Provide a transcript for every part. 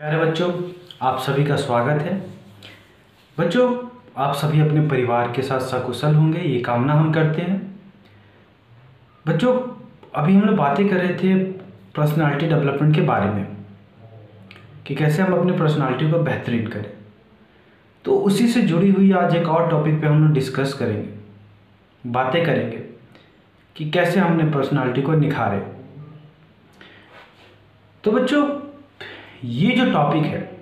प्यारे बच्चों, आप सभी का स्वागत है। बच्चों, आप सभी अपने परिवार के साथ सकुशल होंगे, ये कामना हम करते हैं। बच्चों, अभी हम लोग बातें कर रहे थे पर्सनालिटी डेवलपमेंट के बारे में, कि कैसे हम अपनी पर्सनालिटी को बेहतरीन करें। तो उसी से जुड़ी हुई आज एक और टॉपिक पे हम लोग डिस्कस करेंगे, बातें करेंगे, कि कैसे हमने पर्सनालिटी को निखारे। तो बच्चों ये जो टॉपिक है,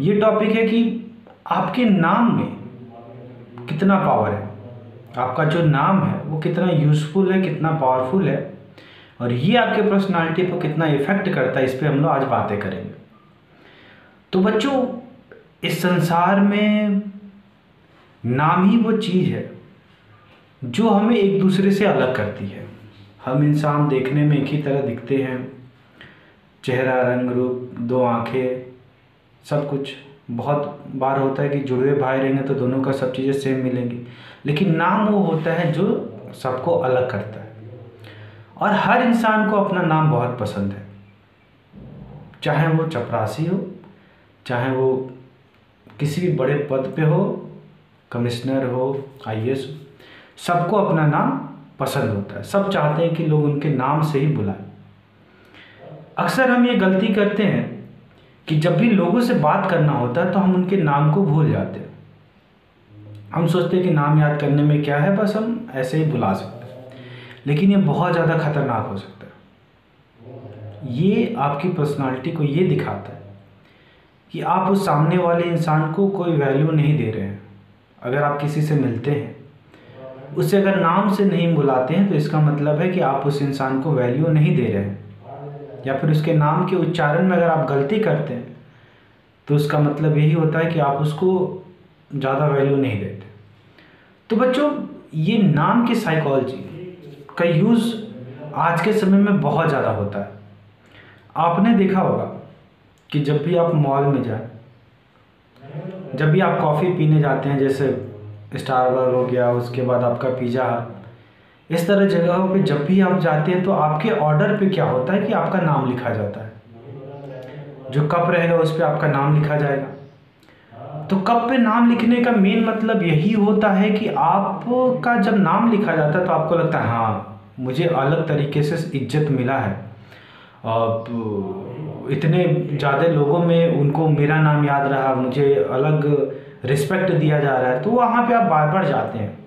ये टॉपिक है कि आपके नाम में कितना पावर है। आपका जो नाम है, वो कितना यूज़फुल है, कितना पावरफुल है, और ये आपके पर्सनालिटी पर कितना इफ़ेक्ट करता है, इस पर हम लोग आज बातें करेंगे। तो बच्चों, इस संसार में नाम ही वो चीज़ है, जो हमें एक दूसरे से अलग करती है। हम इंसान देखने में एक ही तरह दिखते हैं चेहरा, रंग रूप, दो आँखें, सब कुछ। बहुत बार होता है कि जुड़वे भाई रहेंगे तो दोनों का सब चीज़ें सेम मिलेंगी। लेकिन नाम वो होता है जो सबको अलग करता है। और हर इंसान को अपना नाम बहुत पसंद है। चाहे वो चपरासी हो, चाहे वो किसी भी बड़े पद पे हो कमिश्नर हो आईएएस हो, सबको अपना नाम पसंद होता है। सब चाहते हैं कि लोग उनके नाम से ही बुलाएँ। अक्सर हम ये गलती करते हैं कि जब भी लोगों से बात करना होता है तो हम उनके नाम को भूल जाते हैं। हम सोचते हैं कि नाम याद करने में क्या है, बस हम ऐसे ही बुला सकते हैं। लेकिन ये बहुत ज़्यादा खतरनाक हो सकता है। ये आपकी पर्सनालिटी को ये दिखाता है कि आप उस सामने वाले इंसान को कोई वैल्यू नहीं दे रहे हैं। अगर आप किसी से मिलते हैं, उसे अगर नाम से नहीं बुलाते हैं तो इसका मतलब है कि आप उस इंसान को वैल्यू नहीं दे रहे हैं। या फिर उसके नाम के उच्चारण में अगर आप गलती करते हैं तो उसका मतलब यही होता है कि आप उसको ज़्यादा वैल्यू नहीं देते। तो बच्चों, ये नाम की साइकोलॉजी का यूज़ आज के समय में बहुत ज़्यादा होता है। आपने देखा होगा कि जब भी आप मॉल में जाए, जब भी आप कॉफ़ी पीने जाते हैं, जैसे स्टारबर्ग हो गया, उसके बाद आपका पिज़्ज़ा इस तरह जगहों पे जब भी आप जाते हैं तो आपके ऑर्डर पे क्या होता है कि आपका नाम लिखा जाता है? जो कप रहेगा, उस पर आपका नाम लिखा जाएगा। तो कप पे नाम लिखने का मेन मतलब यही होता है कि आपका जब नाम लिखा जाता है तो आपको लगता है हाँ मुझे अलग तरीके से इज़्ज़त मिला है। और इतने ज़्यादा लोगों में उनको मेरा नाम याद रहा, मुझे अलग रिस्पेक्ट दिया जा रहा है तो वहाँ पे आप बार बार जाते हैं।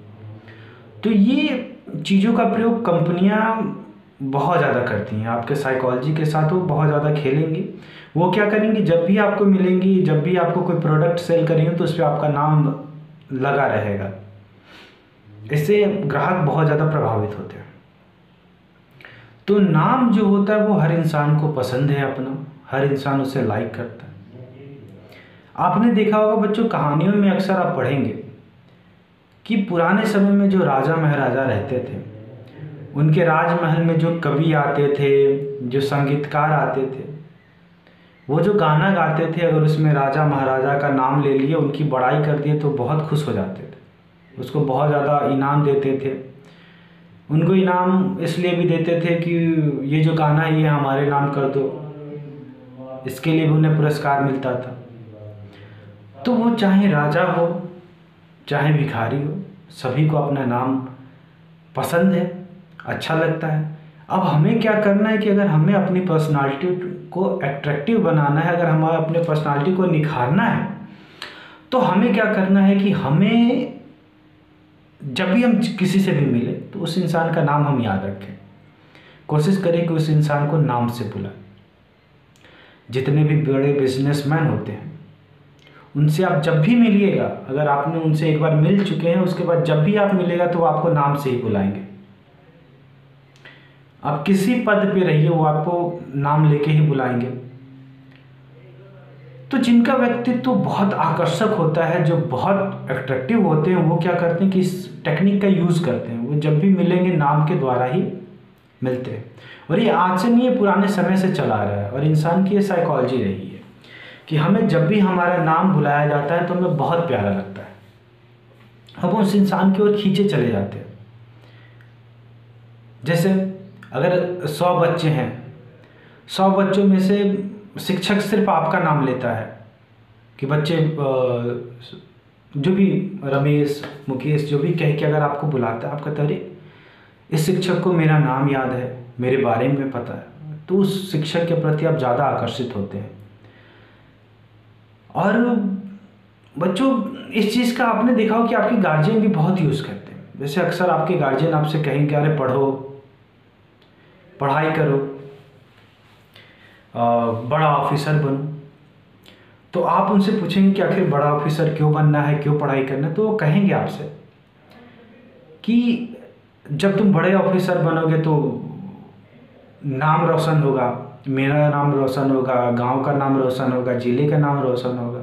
तो ये चीज़ों का प्रयोग कंपनियाँ बहुत ज़्यादा करती हैं। आपके साइकोलॉजी के साथ वो बहुत ज़्यादा खेलेंगी। वो क्या करेंगी? जब भी आपको मिलेंगी, जब भी आपको कोई प्रोडक्ट सेल करेंगे तो उस पर आपका नाम लगा रहेगा। इससे ग्राहक बहुत ज़्यादा प्रभावित होते हैं। तो नाम जो होता है, वो हर इंसान को पसंद है अपना। हर इंसान उसे लाइक करता है। आपने देखा होगा बच्चों, कहानियों में अक्सर आप पढ़ेंगे कि पुराने समय में जो राजा महाराजा रहते थे, उनके राजमहल में जो कवि आते थे, जो संगीतकार आते थे, वो जो गाना गाते थे, अगर उसमें राजा महाराजा का नाम ले लिए, उनकी बड़ाई कर दिए तो बहुत खुश हो जाते थे। उसको बहुत ज़्यादा इनाम देते थे। उनको इनाम इसलिए भी देते थे कि ये जो गाना है, ये हमारे नाम कर दो। इसके लिए भी उन्हें पुरस्कार मिलता था। तो वो चाहे राजा हो चाहे भिखारी हो, सभी को अपना नाम पसंद है अच्छा लगता है। अब हमें क्या करना है कि अगर हमें अपनी पर्सनालिटी को एट्रैक्टिव बनाना है, अगर हमें अपने पर्सनालिटी को निखारना है तो हमें क्या करना है कि हमें जब भी हम किसी से भी मिले तो उस इंसान का नाम हम याद रखें। कोशिश करें कि उस इंसान को नाम से बुलाएँ। जितने भी बड़े बिजनेसमैन होते हैं उनसे आप जब भी मिलिएगा, अगर आपने उनसे एक बार मिल चुके हैं, उसके बाद जब भी आप मिलेगा तो वो आपको नाम से ही बुलाएँगे। आप किसी पद पे रहिए, वो आपको नाम लेके ही बुलाएँगे। तो जिनका व्यक्तित्व तो बहुत आकर्षक होता है, जो बहुत अट्रैक्टिव होते हैं, वो क्या करते हैं कि इस टेक्निक का यूज़ करते हैं। वो जब भी मिलेंगे, नाम के द्वारा ही मिलते हैं। और ये से पुराने समय से चला रहा है, और इंसान की ये साइकोलॉजी रही है। कि हमें जब भी हमारा नाम बुलाया जाता है तो हमें बहुत प्यारा लगता है। हम उस इंसान की ओर खींचे चले जाते हैं। जैसे अगर सौ बच्चे हैं, सौ बच्चों में से शिक्षक सिर्फ़ आपका नाम लेता है कि बच्चे जो भी रमेश, मुकेश, जो भी कह के अगर आपको बुलाता है, आप कहते इस शिक्षक को मेरा नाम याद है, मेरे बारे में पता है। तो उस शिक्षक के प्रति आप ज़्यादा आकर्षित होते हैं। और बच्चों, इस चीज़ का आपने देखा हो कि आपके गार्जियन भी बहुत यूज़ करते हैं। जैसे अक्सर आपके गार्जियन आपसे कहेंगे अरे, पढ़ो, पढ़ाई करो बड़ा ऑफिसर बनो। तो आप उनसे पूछेंगे कि, आखिर बड़ा ऑफिसर क्यों बनना है, क्यों पढ़ाई करना है? तो वो कहेंगे आपसे कि जब तुम बड़े ऑफिसर बनोगे तो नाम रोशन होगा मेरा नाम रोशन होगा, गाँव का नाम रोशन होगा, ज़िले का नाम रोशन होगा।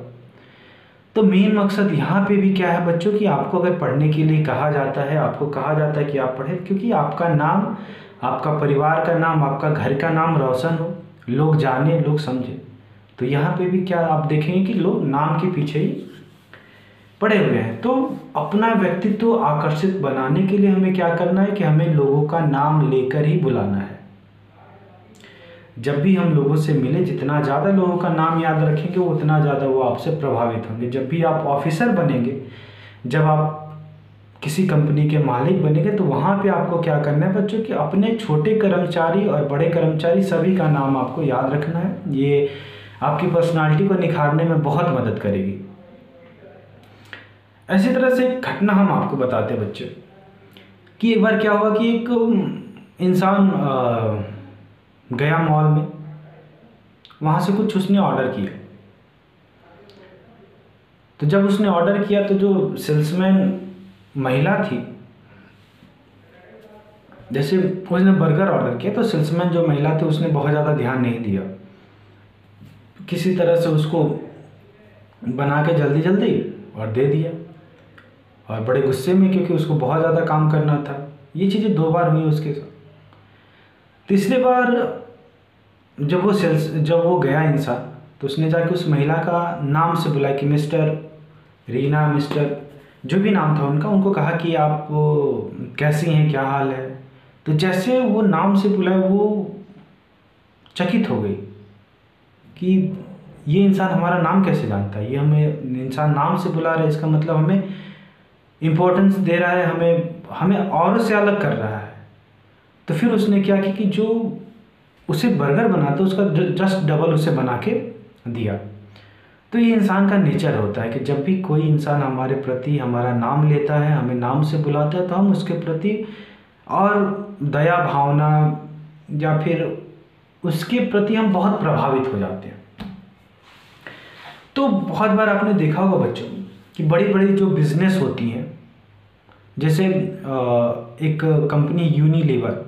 तो मेन मकसद यहाँ पे भी क्या है बच्चों कि आपको अगर पढ़ने के लिए कहा जाता है, आपको कहा जाता है कि आप पढ़ें, क्योंकि आपका नाम, आपका परिवार का नाम, आपका घर का नाम रोशन हो, लोग जाने, लोग समझें। तो यहाँ पे भी क्या आप देखेंगे कि लोग नाम के पीछे ही पड़े हुए हैं। तो अपना व्यक्तित्व आकर्षित बनाने के लिए हमें क्या करना है कि हमें लोगों का नाम लेकर ही बुलाना है। जब भी हम लोगों से मिले, जितना ज़्यादा लोगों का नाम याद रखेंगे, उतना ज़्यादा वो आपसे प्रभावित होंगे। जब भी आप ऑफिसर बनेंगे, जब आप किसी कंपनी के मालिक बनेंगे तो वहाँ पे आपको क्या करना है बच्चों कि अपने छोटे कर्मचारी और बड़े कर्मचारी सभी का नाम आपको याद रखना है। ये आपकी पर्सनालिटी को निखारने में बहुत मदद करेगी। ऐसी तरह से एक घटना हम आपको बताते हैं बच्चे कि एक बार क्या हुआ कि एक इंसान गया मॉल में, वहाँ से कुछ उसने ऑर्डर किया। तो जब उसने ऑर्डर किया तो जो सेल्समैन महिला थी, जैसे उसने बर्गर ऑर्डर किया तो सेल्समैन जो महिला थी, उसने बहुत ज़्यादा ध्यान नहीं दिया। किसी तरह से उसको बना के जल्दी जल्दी और दे दिया। और बड़े गुस्से में, क्योंकि उसको बहुत ज़्यादा काम करना था। ये चीज़ें दो बार हुई उसके साथ। तीसरी बार जब वो सेल्स, जब वो गया इंसान तो उसने जाके उस महिला का नाम से बुलाया कि मिस्टर रीना, मिस्टर जो भी नाम था उनका, उनको कहा कि आप कैसी हैं, क्या हाल है? तो जैसे वो नाम से बुलाए वो चकित हो गई कि ये इंसान हमारा नाम कैसे जानता है? ये हमें इंसान नाम से बुला रहा है, इसका मतलब हमें इम्पोर्टेंस दे रहा है, हमें हमें और से अलग कर रहा है। तो फिर उसने क्या किया कि जो उसे बर्गर बनाता उसका जस्ट डबल उसे बना के दिया। तो ये इंसान का नेचर होता है कि जब भी कोई इंसान हमारे प्रति हमारा नाम लेता है, हमें नाम से बुलाता है तो हम उसके प्रति और दया, भावना या फिर उसके प्रति हम बहुत प्रभावित हो जाते हैं। तो बहुत बार आपने देखा होगा बच्चों कि बड़ी बड़ी जो बिज़नेस होती हैं, जैसे एक कंपनी यूनिलीवर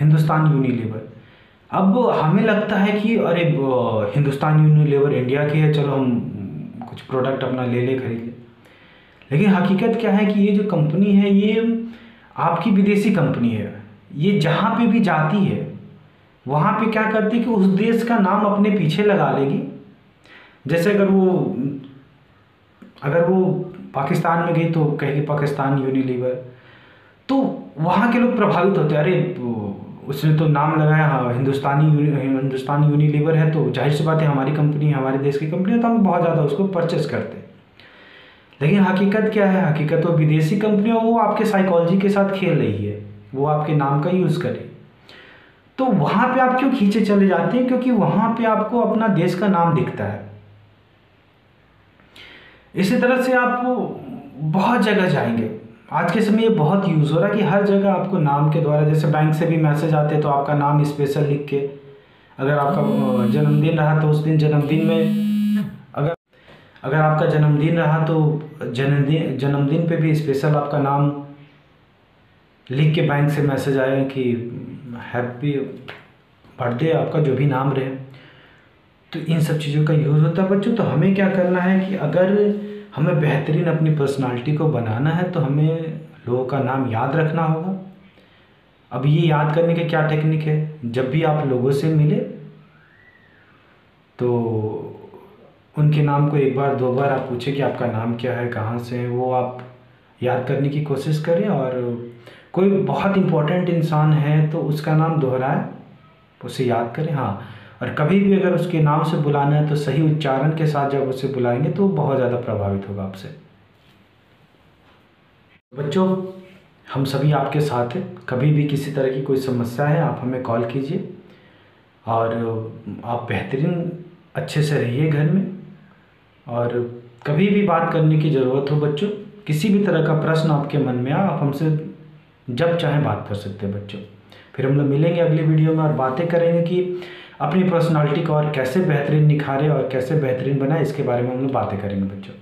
हिंदुस्तान यूनिलीवर। अब हमें लगता है कि, अरे हिंदुस्तान यूनिलीवर इंडिया की है, चलो हम कुछ प्रोडक्ट अपना ले ले, खरीद ले। लेकिन हकीकत क्या है कि ये जो कंपनी है, ये आपकी विदेशी कंपनी है। ये जहाँ पे भी जाती है, वहाँ पे क्या करती है कि उस देश का नाम अपने पीछे लगा लेगी। जैसे अगर वो अगर वो पाकिस्तान में गई तो कहेगी पाकिस्तान यूनिलीवर। तो वहाँ के लोग प्रभावित होते हैं। अरे उसने तो नाम लगाया हाँ हिंदुस्तानी हिंदुस्तान यूनिलीवर है तो ज़ाहिर सी बात है हमारी कंपनी, हमारे देश की कंपनी है तो हम बहुत ज़्यादा उसको परचेस करते हैं। लेकिन हकीकत क्या है? हकीकत वो विदेशी कंपनी वो आपके साइकोलॉजी के साथ खेल रही है, वो आपके नाम का यूज़ करे। तो वहाँ पे आप क्यों खींचे चले जाते हैं? क्योंकि वहाँ पे आपको अपना देश का नाम दिखता है। इसी तरह से आप बहुत जगह जाएँगे। आज के समय ये बहुत यूज़ हो रहा है कि हर जगह आपको नाम के द्वारा, जैसे बैंक से भी मैसेज आते हैं तो आपका नाम स्पेशल लिख के, अगर आपका जन्मदिन रहा तो उस दिन जन्मदिन में, अगर अगर आपका जन्मदिन रहा तो जन्मदिन जन्मदिन पे भी स्पेशल आपका नाम लिख के बैंक से मैसेज आया कि हैप्पी बर्थडे आपका जो भी नाम रहे। तो इन सब चीज़ों का यूज़ होता है। बच्चों तो हमें क्या करना है कि अगर हमें बेहतरीन अपनी पर्सनालिटी को बनाना है तो हमें लोगों का नाम याद रखना होगा। अब ये याद करने के क्या टेक्निक है? जब भी आप लोगों से मिले तो उनके नाम को एक बार, दो बार आप पूछें कि आपका नाम क्या है, कहाँ से है, वो आप याद करने की कोशिश करें। और कोई बहुत इम्पोर्टेंट इंसान है तो उसका नाम दोहराए, उसे याद करें। हाँ और कभी भी अगर उसके नाम से बुलाना है तो सही उच्चारण के साथ जब उसे बुलाएँगे तो बहुत ज़्यादा प्रभावित होगा आपसे। बच्चों, हम सभी आपके साथ हैं। कभी भी किसी तरह की कोई समस्या है, आप हमें कॉल कीजिए। और आप बेहतरीन, अच्छे से रहिए घर में। और कभी भी बात करने की ज़रूरत हो बच्चों, किसी भी तरह का प्रश्न आपके मन में आ, आप हमसे जब चाहें बात कर सकते हैं बच्चों। फिर हम लोग मिलेंगे अगली वीडियो में और बातें करेंगे कि अपनी पर्सनालिटी को और कैसे बेहतरीन निखारे और कैसे बेहतरीन बनाए, इसके बारे में हम लोग बातें करेंगे बच्चों।